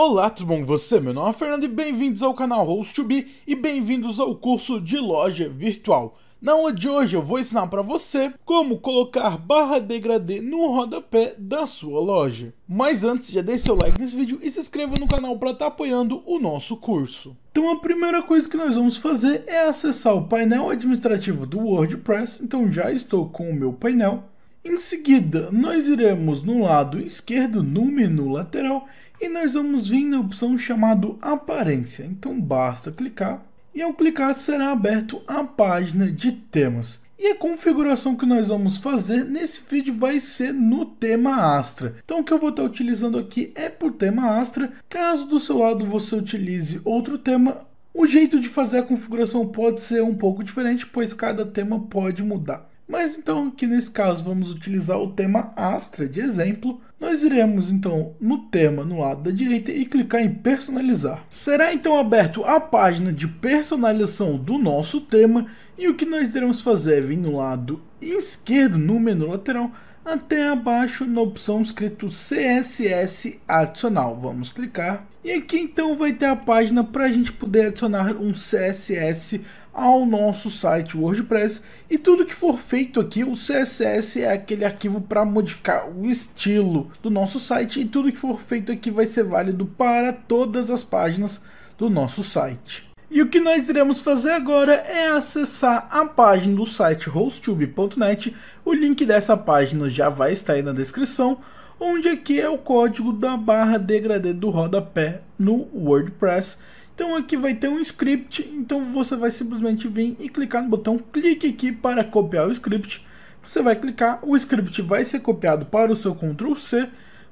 Olá, tudo bom você? Meu nome é Fernando e bem-vindos ao canal Host2Be e bem-vindos ao curso de loja virtual. Na aula de hoje eu vou ensinar para você como colocar barra degradê no rodapé da sua loja. Mas antes, já deixe seu like nesse vídeo e se inscreva no canal para estar tá apoiando o nosso curso. Então a primeira coisa que nós vamos fazer é acessar o painel administrativo do WordPress. Então já estou com o meu painel. Em seguida, nós iremos no lado esquerdo, no menu lateral, e nós vamos vir na opção chamado Aparência. Então basta clicar e ao clicar será aberto a página de temas. E a configuração que nós vamos fazer nesse vídeo vai ser no tema Astra. Então o que eu vou estar utilizando aqui é por tema Astra. Caso do seu lado você utilize outro tema, o jeito de fazer a configuração pode ser um pouco diferente, pois cada tema pode mudar. Mas então aqui nesse caso vamos utilizar o tema Astra de exemplo. Nós iremos então no tema no lado da direita e clicar em personalizar. Será então aberto a página de personalização do nosso tema e o que nós iremos fazer é vir no lado esquerdo no menu lateral até abaixo na opção escrito CSS adicional. Vamos clicar e aqui então vai ter a página para a gente poder adicionar um CSS ao nosso site WordPress e tudo que for feito aqui, o CSS é aquele arquivo para modificar o estilo do nosso site e tudo que for feito aqui vai ser válido para todas as páginas do nosso site. E o que nós iremos fazer agora é acessar a página do site hosttube.net. O link dessa página já vai estar aí na descrição, onde aqui é o código da barra degradê do rodapé no WordPress. Então aqui vai ter um script, então você vai simplesmente vir e clicar no botão clique aqui para copiar o script. Você vai clicar, o script vai ser copiado para o seu Ctrl C,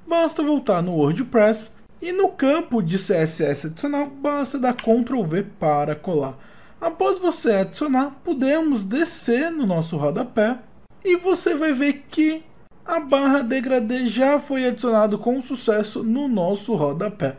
basta voltar no WordPress e no campo de CSS adicional basta dar Ctrl V para colar. Após você adicionar, podemos descer no nosso rodapé e você vai ver que a barra degradê já foi adicionado com sucesso no nosso rodapé.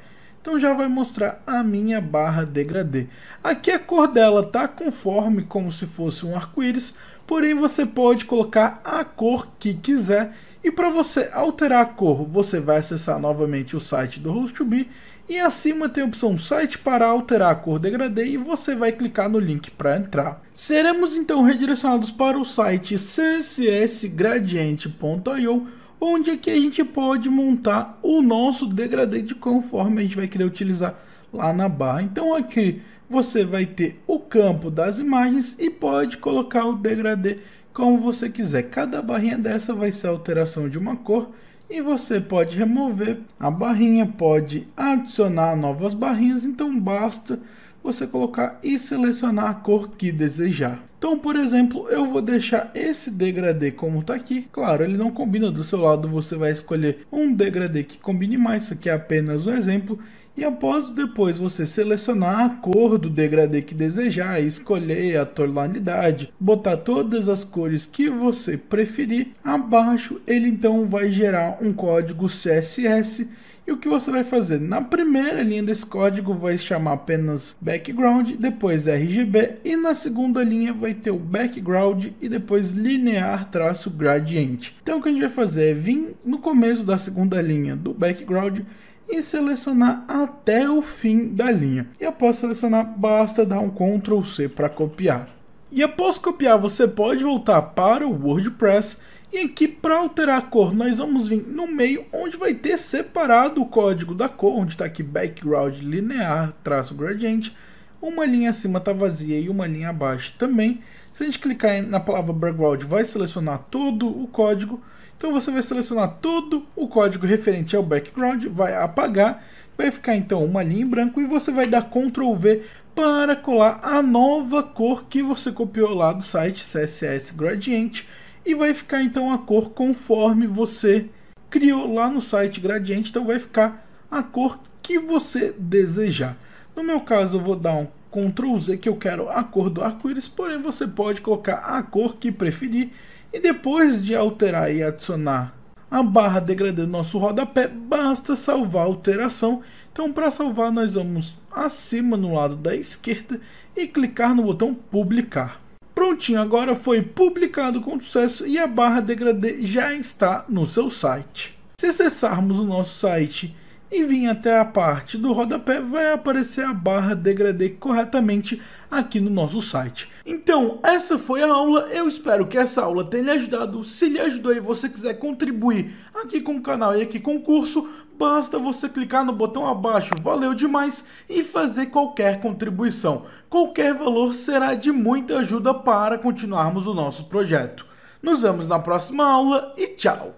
Então já vai mostrar a minha barra degradê. Aqui a cor dela tá conforme como se fosse um arco-íris, porém você pode colocar a cor que quiser. E para você alterar a cor, você vai acessar novamente o site do Host2Be e acima tem a opção site para alterar a cor degradê e você vai clicar no link para entrar. Seremos então redirecionados para o site ccsgradiente.io onde aqui a gente pode montar o nosso degradê de conforme a gente vai querer utilizar lá na barra. Então aqui você vai ter o campo das imagens e pode colocar o degradê como você quiser. Cada barrinha dessa vai ser alteração de uma cor e você pode remover a barrinha, pode adicionar novas barrinhas, então basta você colocar e selecionar a cor que desejar. Então, por exemplo, eu vou deixar esse degradê como está aqui. Claro, ele não combina do seu lado, você vai escolher um degradê que combine mais. Isso aqui é apenas um exemplo. E após depois você selecionar a cor do degradê que desejar, escolher a tonalidade, botar todas as cores que você preferir, abaixo ele então vai gerar um código CSS e o que você vai fazer? Na primeira linha desse código vai chamar apenas background, depois RGB e na segunda linha vai ter o background e depois linear traço gradiente. Então o que a gente vai fazer é vir no começo da segunda linha do background e selecionar até o fim da linha. E após selecionar, basta dar um Ctrl C para copiar. E após copiar, você pode voltar para o WordPress e aqui para alterar a cor, nós vamos vir no meio, onde vai ter separado o código da cor, onde está aqui background linear, traço gradiente. Uma linha acima está vazia e uma linha abaixo também. Se a gente clicar na palavra background, vai selecionar todo o código. Então você vai selecionar todo o código referente ao background, vai apagar, vai ficar então uma linha em branco e você vai dar Ctrl V para colar a nova cor que você copiou lá do site CSS Gradiente e vai ficar então a cor conforme você criou lá no site Gradiente, então vai ficar a cor que você desejar. No meu caso eu vou dar um Ctrl Z que eu quero a cor do arco-íris, porém você pode colocar a cor que preferir e depois de alterar e adicionar a barra degradê do nosso rodapé, basta salvar a alteração. Então para salvar nós vamos acima no lado da esquerda e clicar no botão publicar. Prontinho, agora foi publicado com sucesso e a barra degradê já está no seu site. Se acessarmos o nosso site e vir até a parte do rodapé, vai aparecer a barra degradê corretamente aqui no nosso site. Então, essa foi a aula. Eu espero que essa aula tenha ajudado. Se lhe ajudou e você quiser contribuir aqui com o canal e aqui com o curso, basta você clicar no botão abaixo, valeu demais, e fazer qualquer contribuição. Qualquer valor será de muita ajuda para continuarmos o nosso projeto. Nos vemos na próxima aula e tchau!